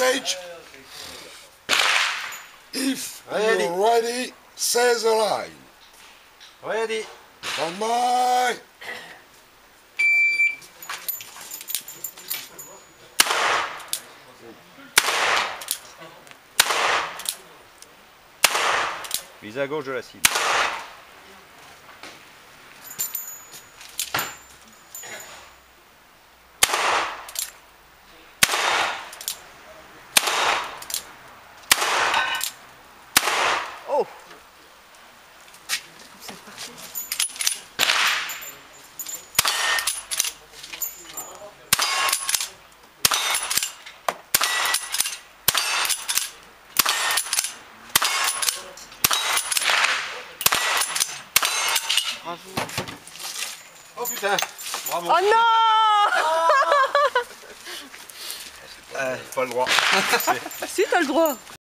stage. If Ready. you're ready, say the line. Ready. Stand by. Vise à gauche de la cible. Bravo. Oh putain Bravo Oh non Euh, Pas le droit. Si, t'as le droit.